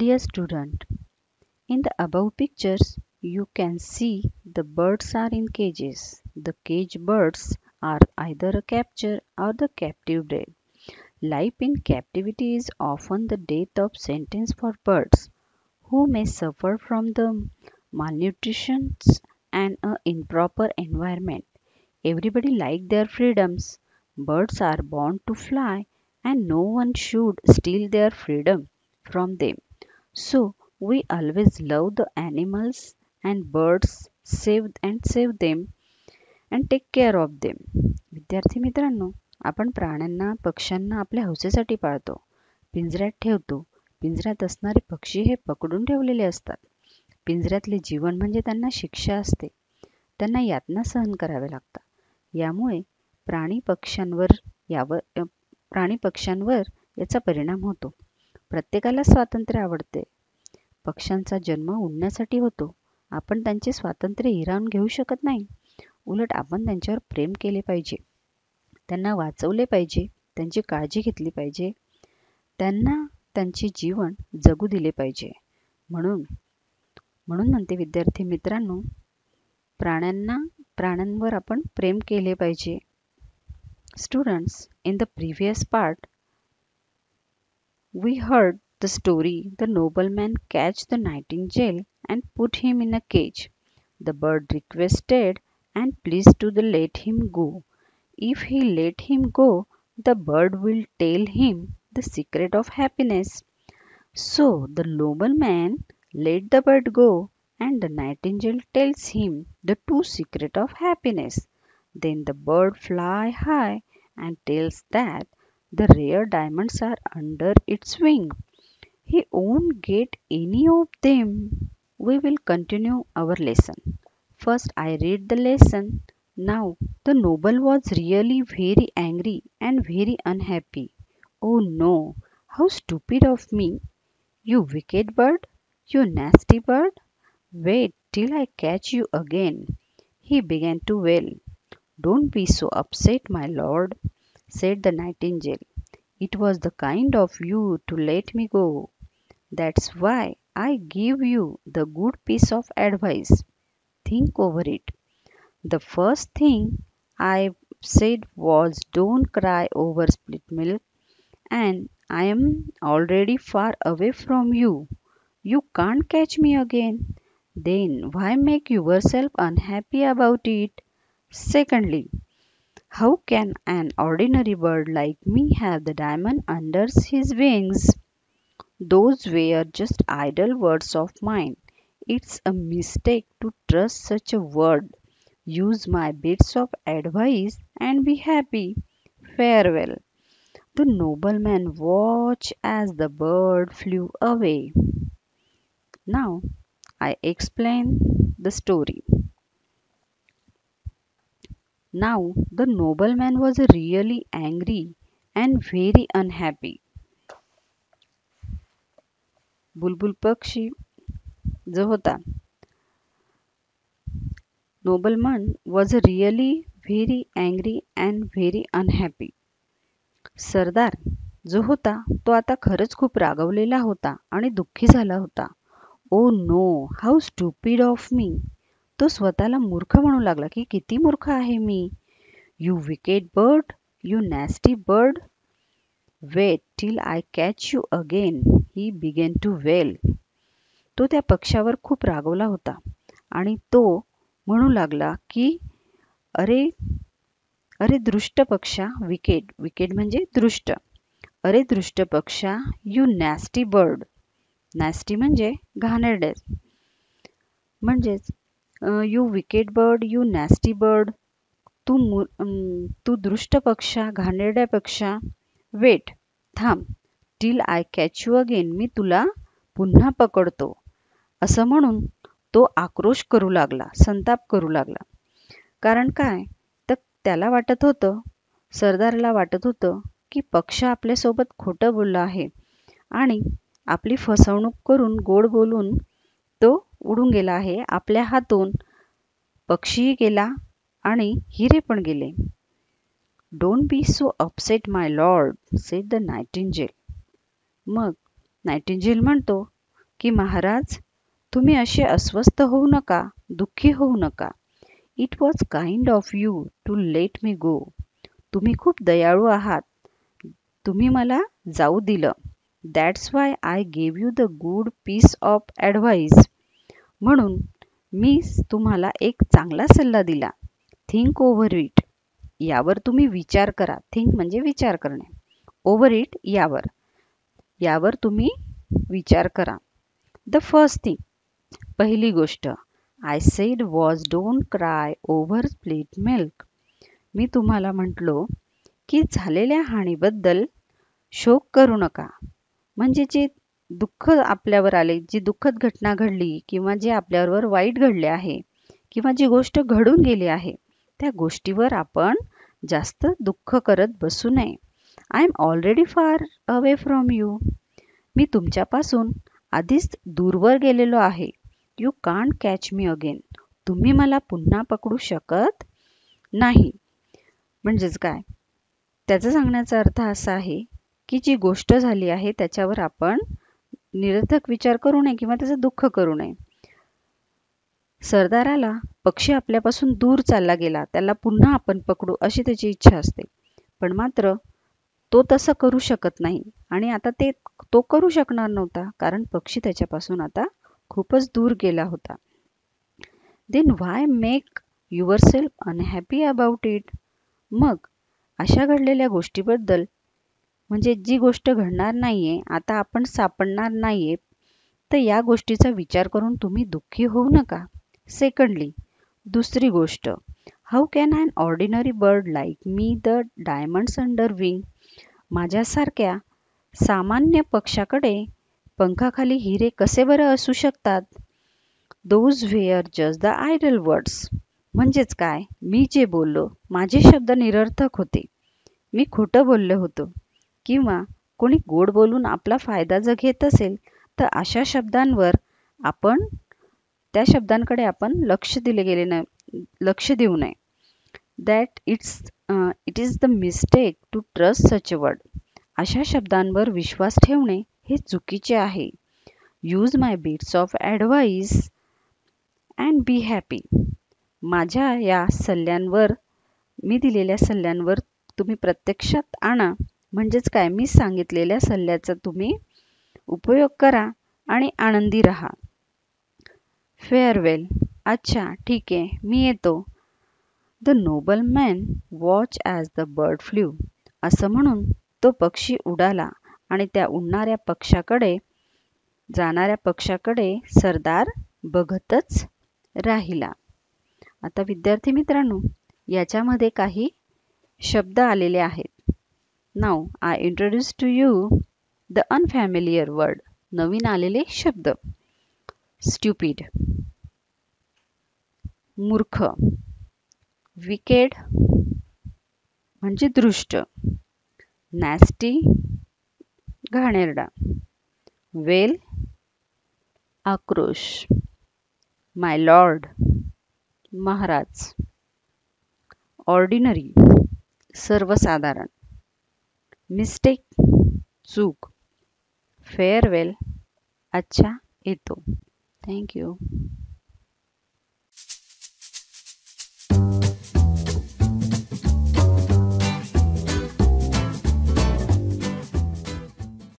Dear student, in the above pictures, you can see the birds are in cages. The cage birds are either a capture or the captive bred. Life in captivity is often the death of sentence for birds who may suffer from the malnutrition and an improper environment. Everybody like their freedoms. Birds are born to fly and no one should steal their freedom from them. So we always love the animals and birds, save and save them and take care of them. विद्यार्थी मित्रांनो आपण प्राण्यांना पक्ष्यांना आपल्या हौसेसाठी पाळतो. पिंजऱ्यात ठेवतो. पिंजऱ्यात असणारे पक्षी हे पकडून ठेवलेले असतात. पिंजऱ्यातले जीवन म्हणजे त्यांना शिक्षा असते. त्यांना यातना सहन कराव्या लागतात. यामुळे प्राणी पक्ष्यांवर यावर प्राणी पक्ष्यांवर याचा परिणाम होतो. प्रत्येकाला स्वातंत्र्य आवडते. पक्ष्यांचा जन्म उडण्यासाठी होतो. आपण त्यांचे स्वातंत्र्य हिरावून घेऊ शकत नाही. उलट आपण त्यांच्यावर प्रेम केले पाहिजे. त्यांना वाचवले पाहिजे. त्यांची काळजी घेतली पाहिजे. त्यांना त्यांचे जीवन जगू दिले पाहिजे. म्हणून म्हणून म्हणते विद्यार्थी मित्रांनो प्राण्यांना प्राण्यांवर आपण प्रेम केले पाहिजे. Students in the previous part We heard the story the nobleman catch the nightingale and put him in a cage. The bird requested and pleased to let him go. If he let him go the bird will tell him the secret of happiness. So the nobleman let the bird go and the nightingale tells him the true secret of happiness. Then the bird fly high and tells that the rare diamonds are under its wing. He won't get any of them. We will continue our lesson. First, I read the lesson. Now, the noble was really very angry and very unhappy. Oh no, how stupid of me! You wicked bird, you nasty bird. Wait till I catch you again. He began to wail. Don't be so upset, my lord, said the nightingale. It was the kind of you to let me go. That's why I give you the good piece of advice. Think over it. The first thing I said was don't cry over split milk, and I am already far away from you. You can't catch me again. Then why make yourself unhappy about it? Secondly, how can an ordinary bird like me have the diamond under his wings? Those were just idle words of mine. It's a mistake to trust such a word. Use my bits of advice and be happy. Farewell. The nobleman watched as the bird flew away. Now I explain the story. Now the nobleman was really angry and very unhappy. Bulbul पक्षी जो होता nobleman was really very angry and very unhappy सरदार जो होता तो आता खरंच खूप रागवलेला होता आणि दुःखी झाला होता. ओ no how stupid of me तो स्वतःला मूर्ख म्हणू लागला की किती मूर्ख आहे मी? You wicked bird you nasty bird wait till I catch you again he began to wail तो त्या पक्षावर खूप रागवला होता आणि तो म्हणू लागला की अरे अरे दृष्ट पक्षा विकेट विकेट म्हणजे दृष्ट. अरे दृष्ट पक्षा यू नॅस्टी बर्ड नॅस्टी म्हणजे घाणेरडे. म्हणजेच you wicked bird you nasty bird तू मु तू दृष्ट पक्षा घाणेरड्या पक्षा वेट थांब till I catch you again मी तुला पुन्हा पकडतो. असं म्हणून तो आक्रोश करू लागला संताप करू लागला. कारण काय? तर त्याला वाटत होतं सरदारला वाटत होतं की पक्ष आपल्यासोबत खोटं बोललं आहे आणि आपली फसवणूक करून गोड बोलून उडून गेला आहे. आपल्या हातून पक्षीही गेला आणि हिरे पण गेले. Don't be so upset my lord said the nightingale मग नायटिंजेल म्हणतो की महाराज तुम्ही असे अस्वस्थ होऊ नका दुःखी होऊ नका. It was kind of you to let me go तुम्ही खूप दयाळू आहात. तुम्ही मला जाऊ दिलं. That's why I gave you the good piece of advice म्हणून मी तुम्हाला एक चांगला सल्ला दिला. थिंक ओव्हर इट यावर तुम्ही विचार करा. थिंक म्हणजे विचार करणे. ओव्हर इट यावर. यावर तुम्ही विचार करा. द फर्स्ट थिंग पहिली गोष्ट. I said was don't cry over split milk मी तुम्हाला म्हटलो की झालेल्या हानीबद्दल शोक करू नका. म्हणजे जे दुःख आपल्यावर आले जी दुःखद घटना घडली किंवा जे आपल्यावर वाईट घडले आहे किंवा जी गोष्ट घडून गेली आहे त्या गोष्टीवर आपण जास्त दुःख करत बसू नये. I am already far away from you मी तुमच्यापासून आधीच दूरवर गेलेलो आहे. You can't catch me again तुम्ही मला पुन्हा पकडू शकत नाही. म्हणजेच काय? त्याचा सांगण्याचा अर्थ असा आहे की जी गोष्ट झाली आहे त्याच्यावर आपण निरर्थक विचार करू नये किंवा त्याचं दुःख करू नये. सरदाराला पक्षी आपल्यापासून दूर चालला गेला त्याला पुन्हा आपण पकडू अशी त्याची इच्छा असते. पण मात्र तो तसं करू शकत नाही आणि आता ते तो करू शकणार नव्हता कारण पक्षी त्याच्यापासून आता खूपच दूर गेला होता. Then why make yourself unhappy about it मग अशा घडलेल्या गोष्टीबद्दल म्हणजे जी गोष्ट घडणार नाहीये आता आपण सापडणार नाहीये तर या गोष्टीचा विचार करून तुम्ही दुःखी होऊ नका. सेकंडली दुसरी गोष्ट how can an ordinary bird like me the diamonds under wing माझ्यासारख्या सामान्य पक्षाकडे पंखाखाली हिरे कसे बरं असू शकतात? Those where just the idle words म्हणजेच काय? मी जे बोललो माझे शब्द निरर्थक होते. मी खोटं बोललो होतो. किंवा कोणी गोड बोलून आपला फायदा जर घेत असेल तर अशा शब्दांवर आपण त्या शब्दांकडे आपण लक्ष दिले गेले नाही लक्ष देऊ नये. That it's it is the mistake to trust such word अशा शब्दांवर विश्वास ठेवणे हे चुकीचे आहे. Use my bits of advice and be happy माझ्या या सल्ल्यांवर मी दिलेल्या सल्ल्यांवर तुम्ही प्रत्यक्षात आणा. म्हणजेच काय? मी सांगितलेल्या सल्ल्याचा तुम्ही उपयोग करा आणि आनंदी राहा. फेअरवेल अच्छा ठीक आहे. मी येतो. The noble man watch as the bird flew असं म्हणून तो पक्षी उडाला आणि त्या उडणाऱ्या पक्षाकडे जाणाऱ्या पक्षाकडे सरदार बघतच राहिला. आता विद्यार्थी मित्रांनो याच्यामध्ये काही शब्द आलेले आहेत. Now I introduce to you the unfamiliar word नवीन आलेले शब्द. स्ट्युपिड मूर्ख. विकेड म्हणजे दृष्ट. नॅस्टी घाणेरडा. वेल आक्रोश. माय लॉर्ड महाराज. ऑर्डिनरी सर्वसाधारण. मिस्टेक चूक फेअरवेल अच्छा येतो. थँक्यू